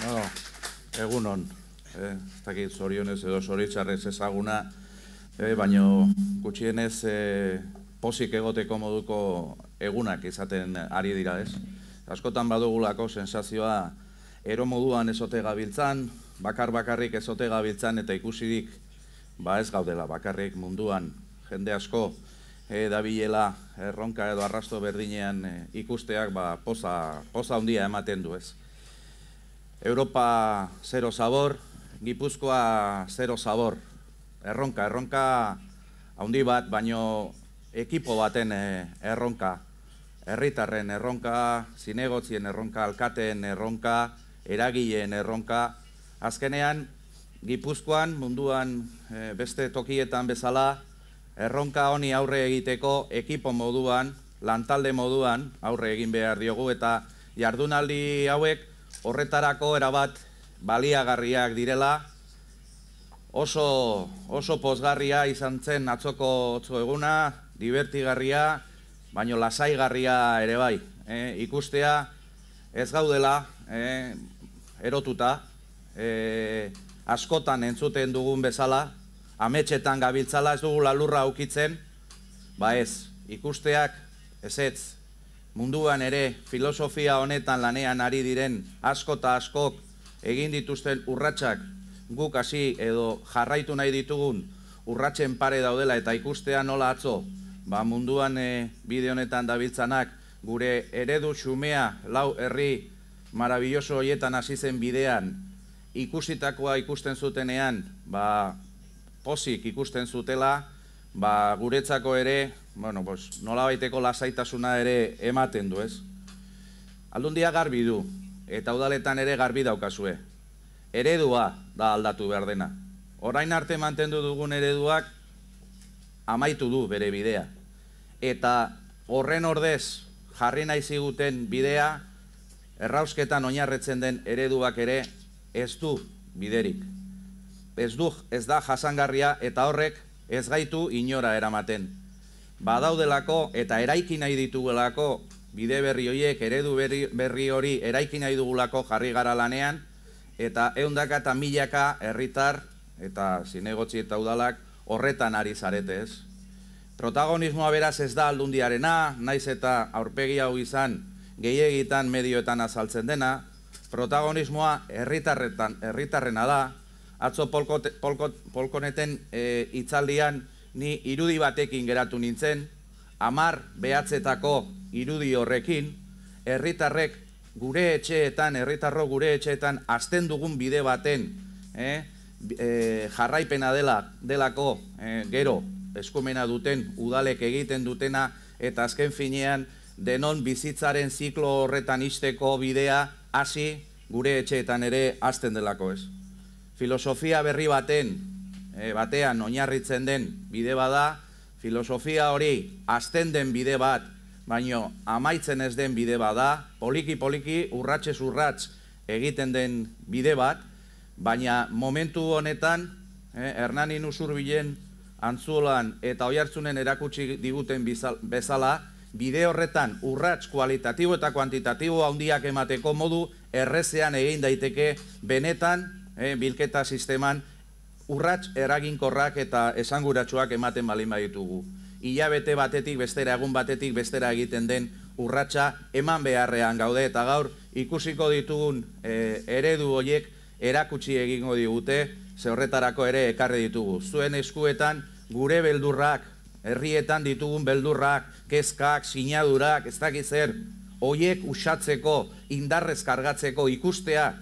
No, egunon, eh, ez dakit zorionez edo zoritxarrez ezaguna, eh, baino gutxienez eh, pozik egoteko moduko egunak izaten ari dira ez. Askotan badugulako sensazioa ero moduan ezote gabiltzan, bakar bakarrik ezote gabiltzan eta ikusirik ba ez gaudela bakarrik munduan jende asko e, dabilela erronka edo arrasto berdinean e, ikusteak ba, poza, poza handia ematen du ez. Europa zero sabor, Gipuzkoa zero sabor, erronka, erronka handi bat, baino ekipo baten e, erronka, herritarren erronka, zinegotzien erronka, alkateen erronka, eragileen erronka. Azkenean, Gipuzkoan, munduan e, beste tokietan bezala, erronka honi aurre egiteko ekipo moduan, lantalde moduan aurre egin behar diogu eta jardunaldi hauek horretarako erabat baliagarriak direla, oso, oso pozgarria izan zen atzoko otzo eguna, divertigarria, baino lasaigarria ere bai. E, ikustea ez gaudela e, erotuta, e, askotan entzuten dugun bezala, ametxetan gabiltzala ez dugu lalurra aukitzen, ba ez, ikusteak ez ez, munduan ere filosofia honetan lanean ari diren asko eta askok egin dituzten urratsak guk hasi edo jarraitu nahi ditugun urratsen pare daudela eta ikustea nola atzo ba munduan e, bide honetan dabiltzanak gure eredu xumea lau herri marabilloso hoietan hasi zen bidean ikusitakoa ikusten zutenean ba posik ikusten zutela ba, guretzako ere, bueno, pues, nola baiteko lasaitasuna ere ematen du, ez? Aldundia garbi du, eta udaletan ere garbi daukazue. Eredua da aldatu behar dena. Orain arte mantendu dugun ereduak amaitu du bere bidea. Eta horren ordez jarri nahi ziguten bidea, errausketan oinarretzen den ereduak ere ez du biderik. Ez du, ez da jasangarria eta horrek ez gaitu inora eramaten. Badaudelako eta eraiki nahi ditugulako bide berri horiek, eredu berri, berri hori eraiki nahi dugulako jarri gara lanean, eta eundaka eta milaka herritar eta zinegotzi eta udalak horretan ari zaretez. Protagonismoa beraz ez da aldundiarena, naiz eta aurpegi hau izan gehiegitan medioetan azaltzen dena, protagonismoa herritarretan herritarrena da, atzo polkoneten e, itzaldian ni irudi batekin geratu nintzen, amar behatzetako irudi horrekin, herritarrek gure etxeetan, herritarro gure etxeetan, azten dugun bide baten, eh, e, jarraipena dela, delako e, gero eskumena duten, udalek egiten dutena, eta azken finean denon bizitzaren ziklo horretan isteko bidea hasi gure etxeetan ere azten delako ez filosofia berri baten e, batean oinarritzen den bide bada, filosofia hori azten den bide bat, baino amaitzen ez den bide bada, poliki poliki urratxe urrats egiten den bide bat, baina momentu honetan, e, Hernani Nusurbilen antzulan eta oihartzunen erakutsi diguten bezala, bide horretan urrats kualitatibo eta kuantitatibo handiak emateko modu errezean egin daiteke benetan eh, bilketa sisteman urrats eraginkorrak eta esanguratsuak ematen balin baditugu. Ilabete batetik bestera, egun batetik bestera egiten den urratsa eman beharrean gaude eta gaur ikusiko ditugun eh, eredu horiek erakutsi egingo digute, ze horretarako ere ekarri ditugu. Zuen eskuetan gure beldurrak, herrietan ditugun beldurrak, kezkak, sinadurak, ez dakiz zer, hoiek usatzeko, indarrez kargatzeko, ikustea,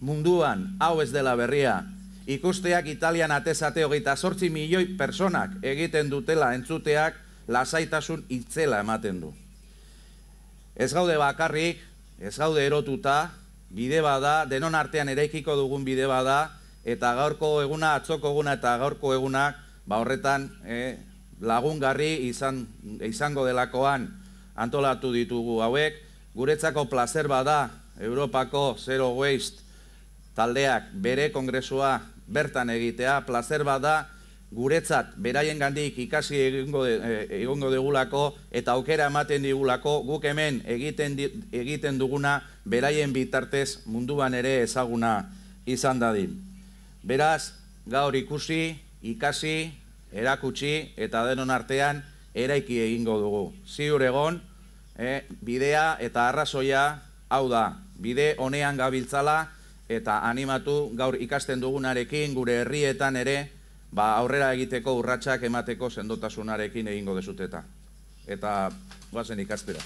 munduan hau ez dela berria, ikusteak Italian atezate hogeita sortzi milioi personak egiten dutela entzuteak lasaitasun itzela ematen du. Ez gaude bakarrik, ez gaude erotuta, bide bada, denon artean eraikiko dugun bide bada, eta gaurko eguna, atzoko eguna eta gaurko egunak, ba horretan eh, lagungarri izan, izango delakoan antolatu ditugu hauek, guretzako placer bada, Europako Zero Waste taldeak bere kongresua bertan egitea, placer bat da, guretzat beraien gandik ikasi egingo, e, egongo degulako eta aukera ematen digulako guk hemen egiten, egiten duguna beraien bitartez munduan ere ezaguna izan dadin. Beraz, gaur ikusi, ikasi, erakutsi eta denon artean eraiki egingo dugu. Ziur egon, eh, bidea eta arrazoia hau da, bide honean gabiltzala eta animatu gaur ikasten dugunarekin gure herrietan ere ba, aurrera egiteko urratsak emateko sendotasunarekin egingo desuteta. Eta guazen ikastera.